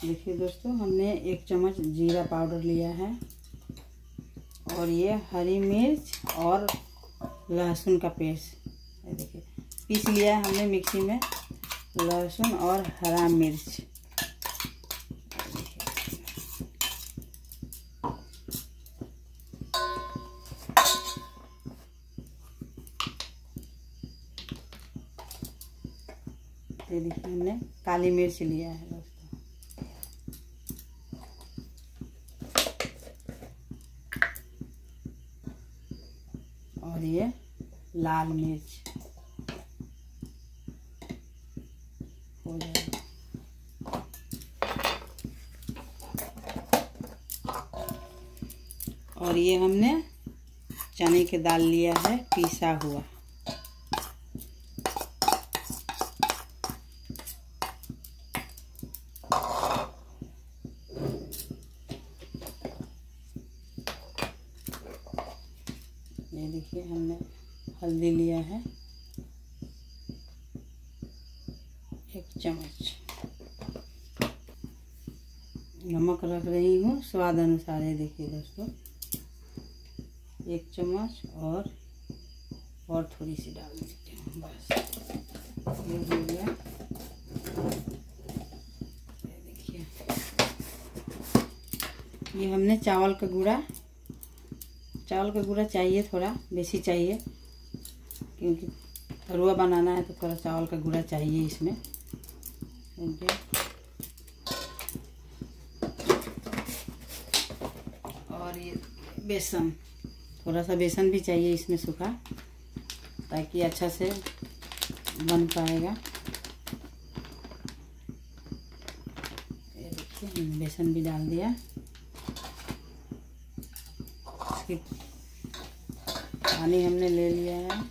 देखिए दोस्तों, हमने एक चम्मच जीरा पाउडर लिया है और ये हरी मिर्च और लहसुन का पेस्ट। ये देखिए, पीस लिया है हमने मिक्सी में लहसुन और हरा मिर्च। ये देखिए हमने काली मिर्च लिया है। ये लाल मिर्च। हो जाए और ये हमने चने की दाल लिया है, पीसा हुआ ये देखिए हमने हल्दी लिया है। एक चम्मच। नमक रख रही हूँ, स्वाद अनुसार है देखिए दोस्तों। एक चम्मच और और थोड़ी सी डाल देती हूँ, बस। ये हो गया। देखिए। ये हमने चावल का गुड़ा, चावल का गुड़ा चाहिए थोड़ा, बेसी चाहिए। क्योंकि तरुआ बनाना है तो थोड़ा चावल का गुड़ा चाहिए इसमें। क्योंकि और ये बेसन, थोड़ा सा बेसन भी चाहिए इसमें सूखा, ताकि अच्छा से बन पाएगा। बेसन भी डाल दिया। पानी हमने ले लिया है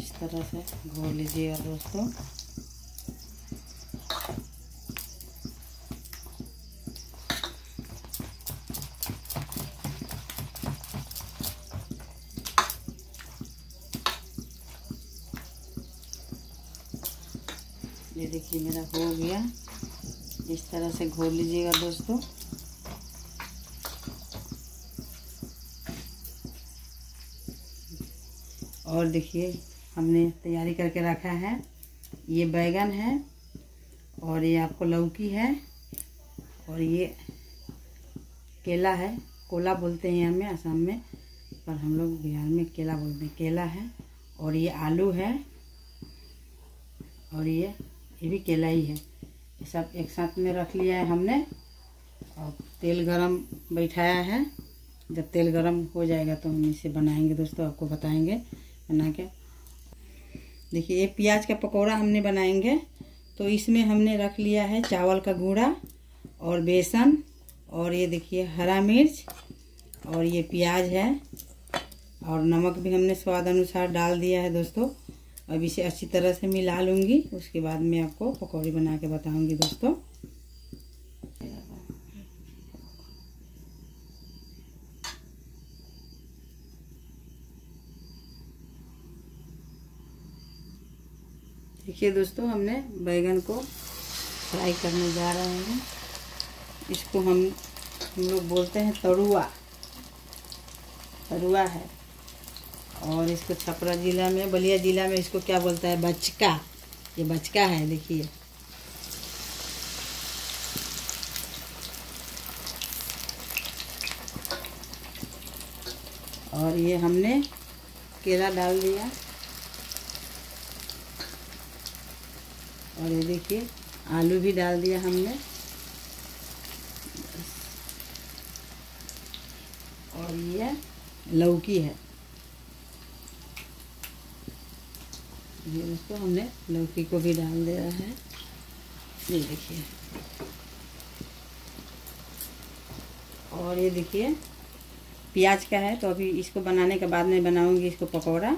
इस तरह से घोल लीजिएगा दोस्तों। ये देखिए मेरा हो गया। इस तरह से घोल लीजिएगा दोस्तों। और देखिए हमने तैयारी करके रखा है। ये बैगन है और ये आपको लौकी है और ये केला है। कोला बोलते हैं हमें असम में, पर हम लोग बिहार में केला बोलते हैं। केला है और ये आलू है और ये ये भी केला ही है। ये सब एक साथ में रख लिया है हमने। और तेल गरम बैठाया है। जब तेल गरम हो जाएगा तो हम इसे बनाएँगे दोस्तों, आपको बताएँगे बना के। देखिए, ये प्याज का पकौड़ा हमने बनाएँगे। तो इसमें हमने रख लिया है चावल का घूड़ा और बेसन और ये देखिए, हरा मिर्च और ये प्याज है और नमक भी हमने स्वाद अनुसार डाल दिया है दोस्तों। अब इसे अच्छी तरह से मिला लूँगी, उसके बाद मैं आपको पकौड़ी बना के बताऊँगी दोस्तों। देखिए दोस्तों, हमने बैगन को फ्राई करने जा रहे हैं। इसको हम हम लोग बोलते हैं तरुआ। तरुआ है। और इसको छपरा ज़िला में, बलिया ज़िला में इसको क्या बोलता है? बचका। ये बचका है, देखिए। और ये हमने केला डाल दिया। और ये देखिए, आलू भी डाल दिया हमने। और ये लौकी है। ये दोस्तों हमने लौकी को भी डाल दिया है। ये देखिए। और ये देखिए, प्याज का है तो अभी इसको बनाने के बाद में बनाऊँगी इसको पकौड़ा।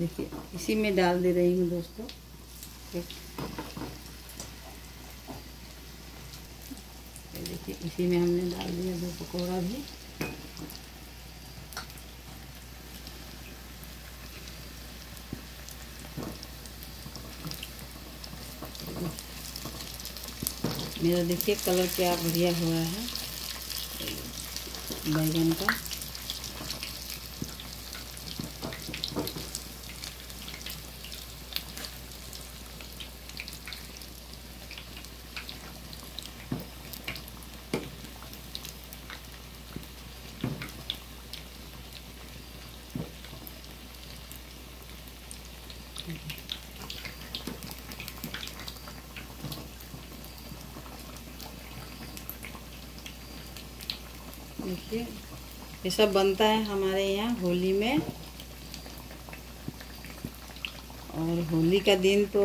देखिए, इसी में डाल दे रही हूँ दोस्तों। देखिए, इसी में हमने डाल दिया दो पकौड़ा भी। मेरा देखिए कलर क्या बढ़िया हुआ है। बैगन का। ये सब बनता है हमारे यहाँ होली में। और होली का दिन तो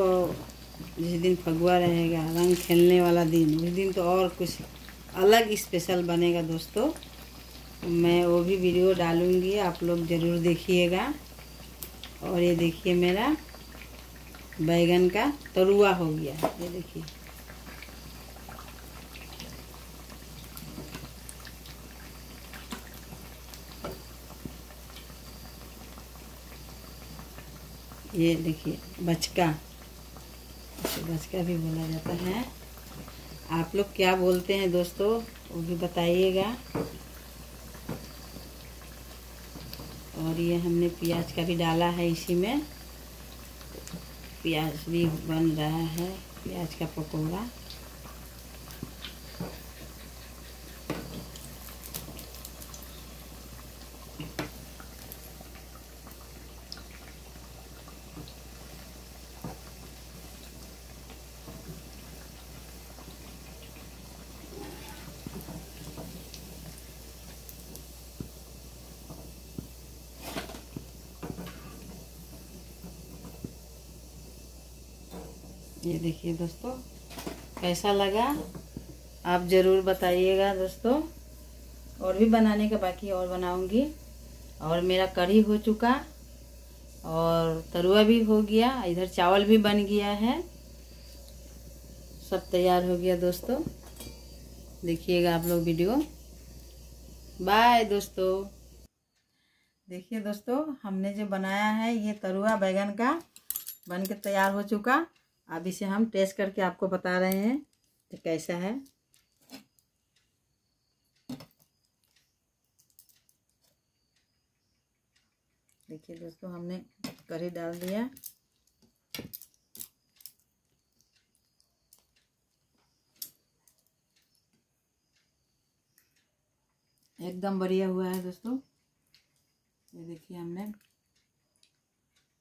जिस दिन फगुआ रहेगा, रंग खेलने वाला दिन, उस दिन तो और कुछ अलग स्पेशल बनेगा दोस्तों। मैं वो भी वीडियो डालूँगी, आप लोग ज़रूर देखिएगा। और ये देखिए मेरा बैगन का तरुआ हो गया ये देखिए। ये देखिए, बचका। बचका भी बोला जाता है। आप लोग क्या बोलते हैं दोस्तों, वो भी बताइएगा। और ये हमने प्याज का भी डाला है इसी में। प्याज भी बन रहा है प्याज का पकौड़ा। ये देखिए दोस्तों, कैसा लगा? आप ज़रूर बताइएगा दोस्तों। और भी बनाने का बाकी और बनाऊँगी। और मेरा कढ़ी हो चुका, और तरुआ भी हो गया, इधर चावल भी बन गया है। सब तैयार हो गया दोस्तों। देखिएगा आप लोग वीडियो। बाय दोस्तों। देखिए दोस्तों, हमने जो बनाया है, ये तरुआ बैगन का बन के तैयार हो चुका। अब इसे हम टेस्ट करके आपको बता रहे हैं कि कैसा है। देखिए दोस्तों, हमने कढ़ी डाल दिया एकदम बढ़िया हुआ है दोस्तों। ये देखिए हमने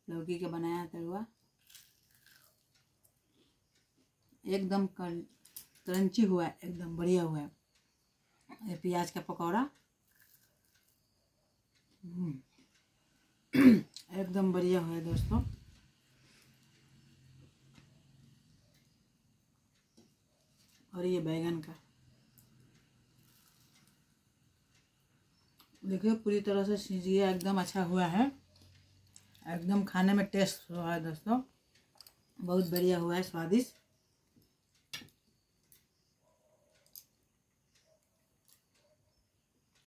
लौकी का बनाया तरुआ एकदम क्रंची हुआ है, एकदम बढ़िया हुआ है। ये प्याज का पकौड़ा। हम्म। एकदम बढ़िया हुआ है दोस्तों। और ये बैगन का। देखिए, पूरी तरह से गया एकदम अच्छा हुआ है। एकदम खाने में टेस्ट हुआ है दोस्तों। बहुत बढ़िया हुआ है, स्वादिष्ट।